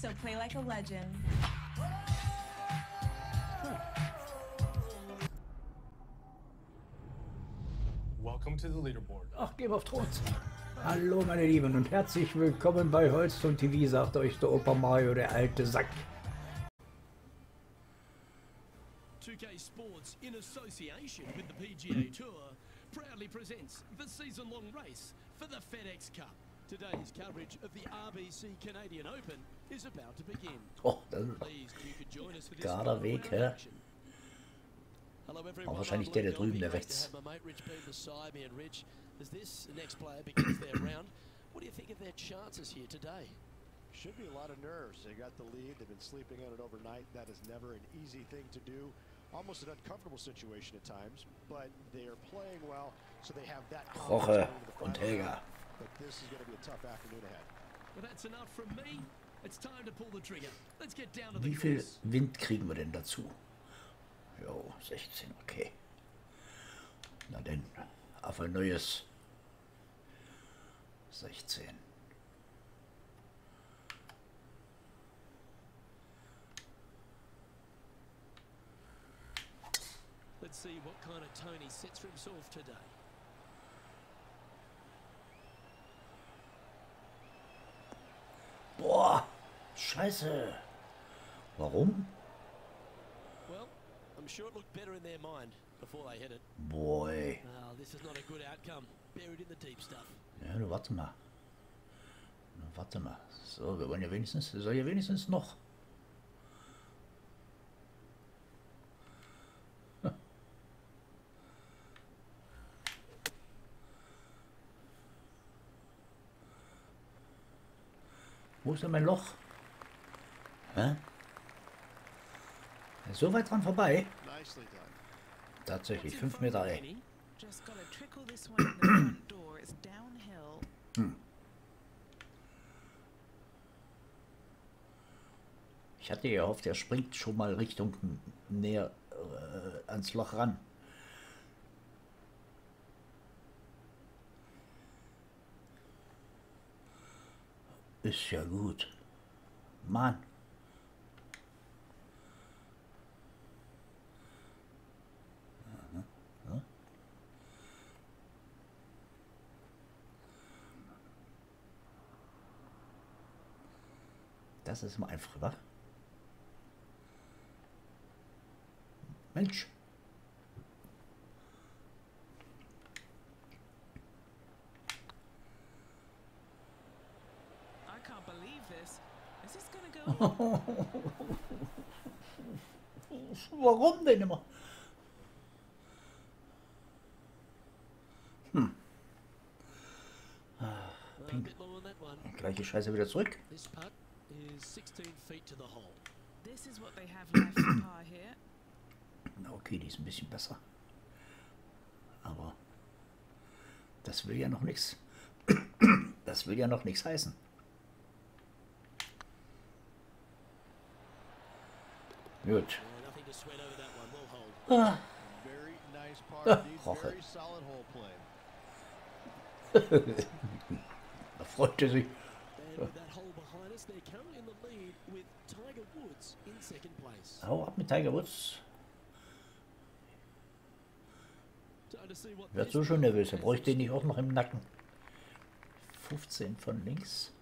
So play like a legend. Welcome to the leaderboard. Ach, geh auf Trotz. Hallo meine Lieben und herzlich willkommen bei Holzton TV, sagt euch der Opa Mario, der alte Sack. 2K Sports, in association with the PGA Tour, proudly presents the season-long race for the FedEx Cup. Today's coverage of the RBC Canadian Open is about to begin. Oh, Gerader Weg, hä? everyone, wahrscheinlich der, der drüben, der rechts. what do you think of their chances here today? Should be a lot of nerves. They got the lead. They've been sleeping on it overnight. That is never an easy thing to do. Almost an uncomfortable situation at times, but they are playing well, so they have that confidence Roche und Helga. But this is going to be a tough afternoon ahead. Well, that's enough from me. Wie viel. Wind kriegen wir denn dazu? Jo, 16, okay. Na denn, auf ein neues 16. Let's see what kind of tone he sets for himself today. Boah, scheiße. Warum? Well, I'm sure it looked better in their mind before they hit it. Boy. Oh, this is not a good outcome. Buried in the deep stuff. Ja, du warte mal. Na, warte mal. So, wir wollen ja wenigstens, soll ja wenigstens noch. Hm. Wo ist denn mein Loch? Hä? So weit dran vorbei? Tatsächlich, What's in 5 front of Meter, ey. Downhill. Ich hatte gehofft, er springt schon mal Richtung näher äh, ans Loch ran. Ist ja gut. Mann. Das ist mal einfach, wa? Mensch. I can't believe this. Is this gonna go? Warum denn immer? Well, a bit low on that one. Gleiche Scheiße wieder zurück. Na okay, die ist ein bisschen besser. Aber das will ja noch nichts. Das will ja noch nichts heißen. Gut. Ah, indeed. Roche. Very solid hole play. Da freut er sich. Hau ab mit Tiger Woods. Wird so schon nervös. Er bräuchte in den nicht auch noch im Nacken. 15 von links.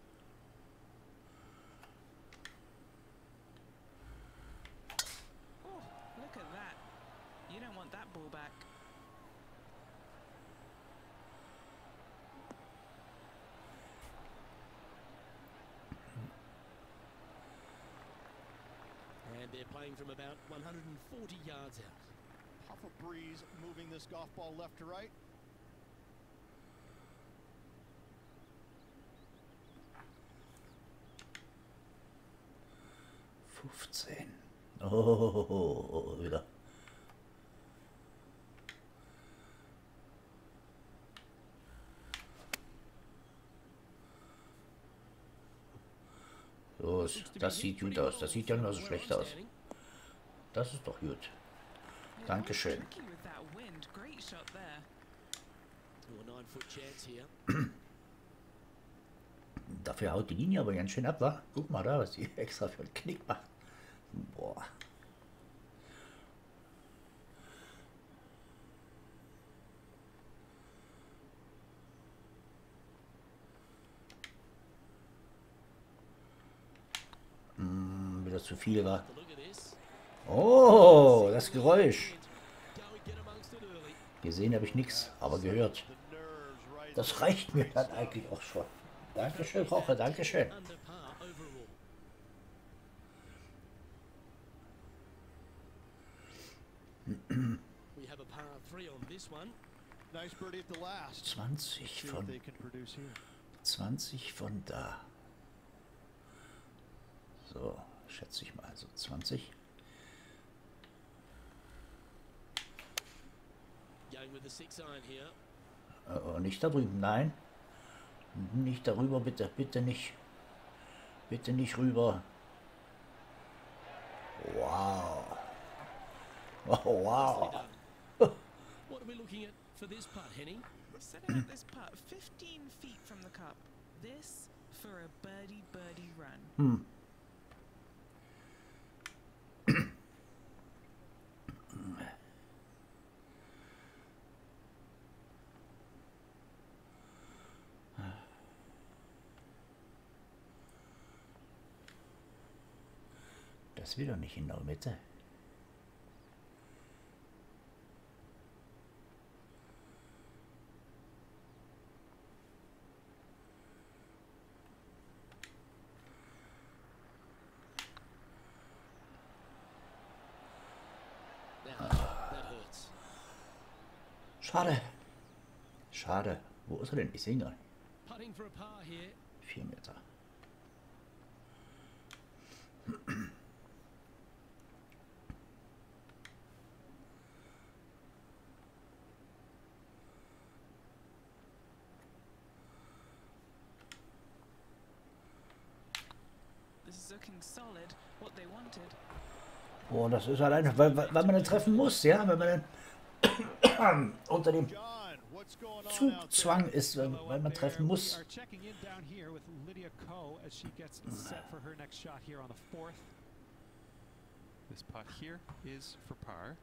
And they're playing from about 140 yards out. Puff of breeze moving this golf ball left to right. Fünfzehn. Oh, wieder. Be das sieht gut aus. Das sieht ja nur so schlecht aus. Das ist doch gut. Dankeschön. Dafür haut die Linie aber ganz schön ab, wa? Guck mal da, was die extra für einen Knick macht. Boah. Wieder zu viel war. Oh, das Geräusch. Gesehen habe ich nichts, aber gehört. Das reicht mir dann eigentlich auch schon. Dankeschön, Roche, Dankeschön. We have a par three on this one. Nice birdie at the last. 20 See what von they can produce here. 20 von da. So, schätze ich mal, so 20. Going with the six iron here. Äh, nicht da drüben, nein. Nicht darüber, bitte, bitte nicht. Bitte nicht rüber. Wow. Oh, wow. What are we looking at for this putt, Henning? Setting up this putt 15 feet from the cup. This for a birdie birdie run. Hm. Will doch nicht in der Mitte. Schade. Schade. Wo ist er denn? Ich sehe ihn gar nicht. Vier Meter. This is looking solid, what they wanted. Boah, das ist alleine, weil, weil weil man dann treffen muss, ja, wenn man dann unter dem Zugzwang ist, weil weil man treffen muss. are checking in down here with Lydia Ko as she gets set for her next shot here on the fourth. This putt here is for par.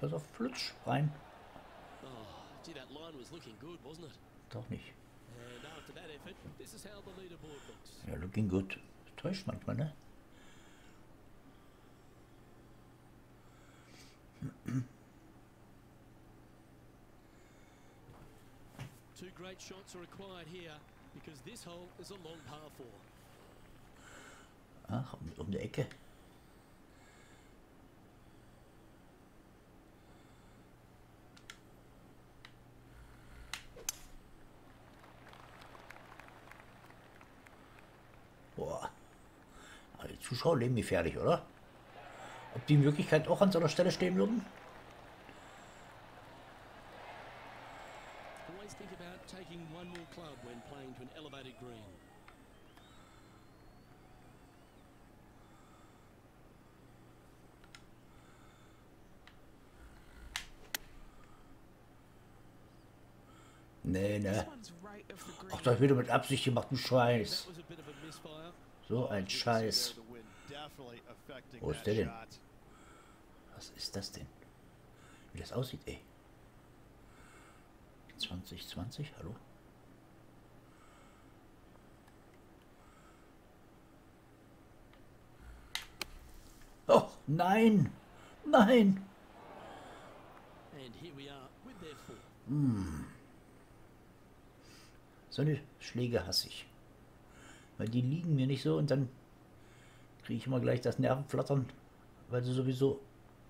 Pass auf, flutsch, rein. Oh, gee, that line was looking good, wasn't it? Doch nicht. Ja, looking good. Täuscht manchmal, ne? Two great shots are required here because this hole is a long par four. Ach, um, um die Ecke. Boah. Aber die Zuschauer leben gefährlich, oder? Ob die in Wirklichkeit auch an so einer Stelle stehen würden? Nee, ne. Ach, das wieder mit Absicht gemacht, du That Scheiß. So ein Scheiß. Wo ist der denn? Was ist das denn? Wie das aussieht, ey. 2020, hallo? Oh, nein! Nein! Four. So eine Schläge hasse ich. Weil die liegen mir nicht so und dann kriege ich immer gleich das Nervenflattern, weil sie sowieso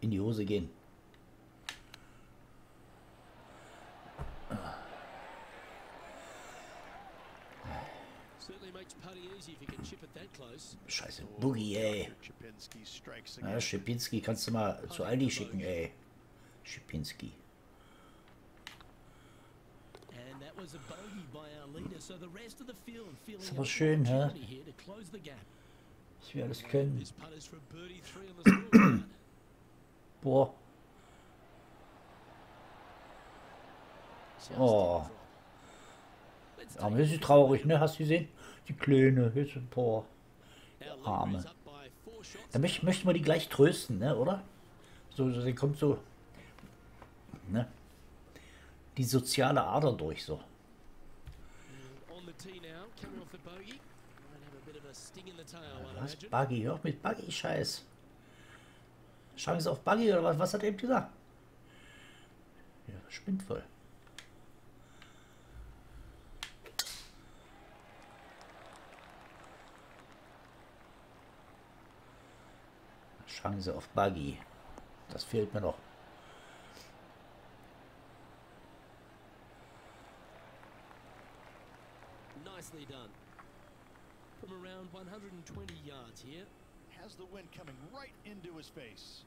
in die Hose gehen. Scheiße, Boogie, ey. Ja. Schipinski kannst du mal zu Aldi schicken, ey. Schipinski. Ist aber schön, hä? Was wir alles können. Boah, Oh. Aber das ist traurig, ne? Hast du gesehen? Die Kleine, jetzt ein paar. Arme. Da möcht, möchten wir die gleich trösten, ne? Oder? So, so, die kommt so. Ne? Die soziale Ader durch, so. On the tee now, coming off the bogey. Was? Buggy, hör mit Buggy-Scheiß. Chance auf Buggy oder was? Was hat er eben gesagt? Ja, spinnt voll. Chance auf Buggy. Das fehlt mir noch. Nicely done. From around 120 yards here. Has the wind coming right into his face.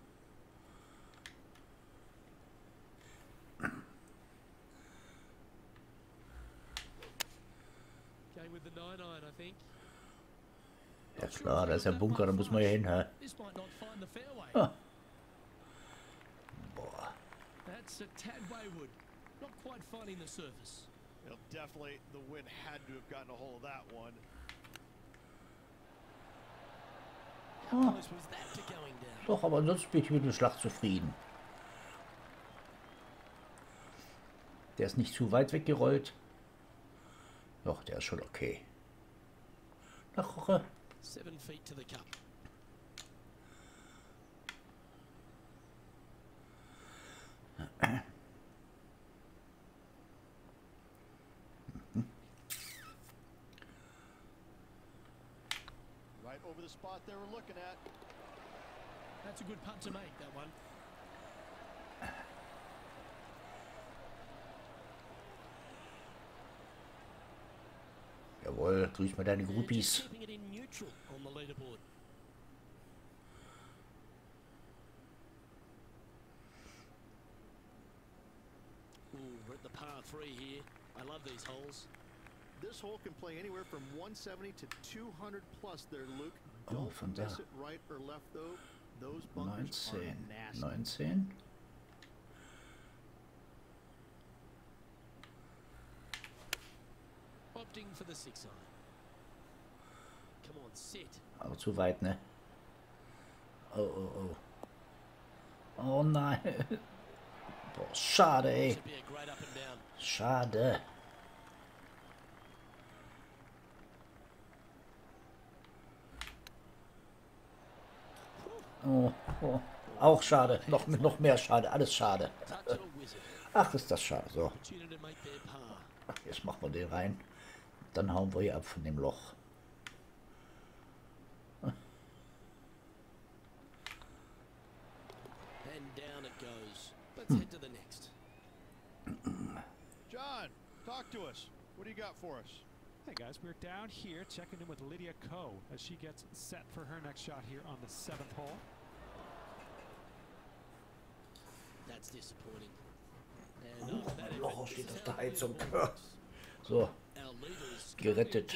Going with the 9 iron, I think. Ja klar, if da ist der that Bunker, da far muss man ja hin. Hä? This might not find the fairway. Ah. Boah. That's a tad wayward. Not quite finding the surface. You know, definitely the wind had to have gotten a hold of that one. Ja, doch, aber ansonsten bin ich mit dem Schlag zufrieden. Der ist nicht zu weit weggerollt. Doch, der ist schon okay. Na, Roche. Spot they were looking at. That's a good putt to make, that one. Jawohl, grüß mal deine And Groupies. keeping it in neutral on the leaderboard. Ooh, we're at the par three here. I love these holes. This hole can play anywhere from 170 to 200 plus there, Luke. Oh, Don't von da. it right or left, though. Those bunkers are 19. nasty. 19. Opting for the six iron. Come on, sit. Aber zu weit, ne? Oh, oh, oh. Oh nein. Boah, schade, ey. Schade. Oh, oh. Auch schade. Noch, noch mehr schade. Alles schade. Ach, ist das schade. So, jetzt machen wir den rein. Dann hauen wir hier ab von dem Loch. And down it goes. Let's head to the next. John, talk to us. What do you got for us? Hey guys, we're down here checking in with Lydia Ko as she gets set for her next shot here on the seventh hole. Oh, effort, steht this auf der Heizung. So, Gerettet.